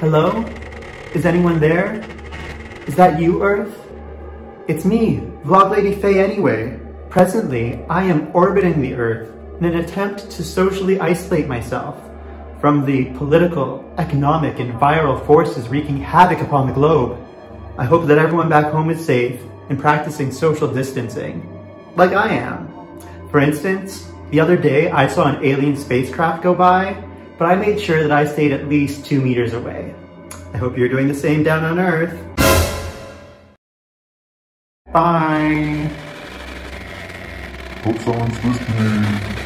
Hello? Is anyone there? Is that you, Earth? It's me, Vlog Lady Fay Anyway. Presently, I am orbiting the Earth in an attempt to socially isolate myself from the political, economic, and viral forces wreaking havoc upon the globe. I hope that everyone back home is safe and practicing social distancing, like I am. For instance, the other day I saw an alien spacecraft go by, but I made sure that I stayed at least two meters away. I hope you're doing the same down on Earth. Bye. Hope someone's listening.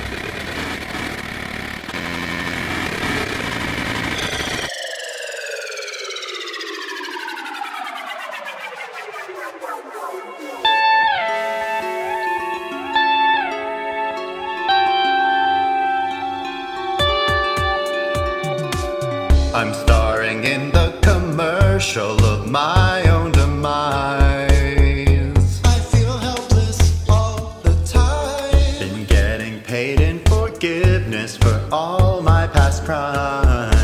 I'm starring in the commercial of my own demise. I feel helpless all the time. Been getting paid in forgiveness for all my past crime.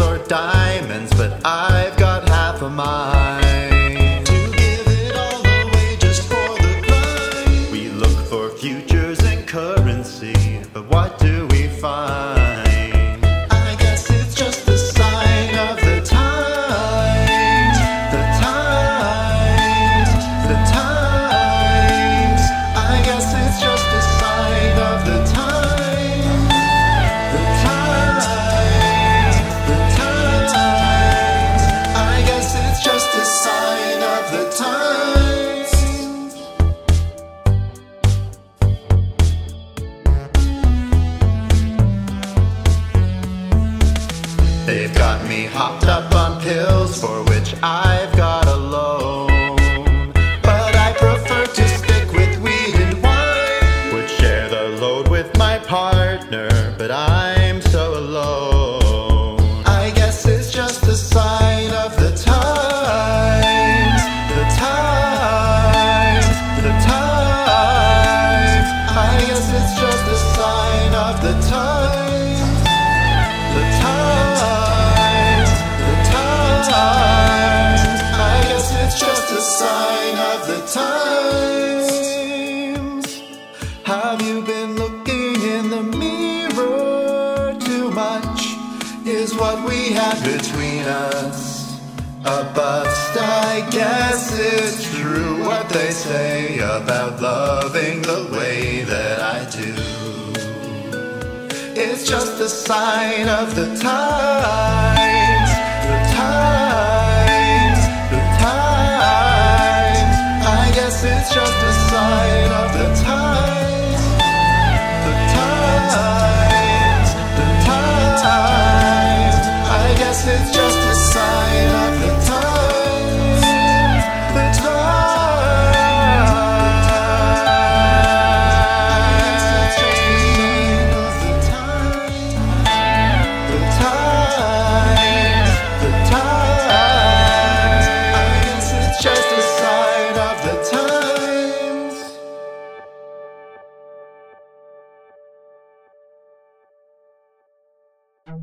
Or diamonds, but I've got half a mind. To give it all away just for the grind. We look for futures and currency, but what do me hopped up on pills for which I've what we had between us a bust? I guess it's true what they say about loving the way that I do. It's just a sign of the times,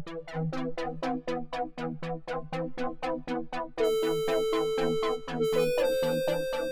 Thank you.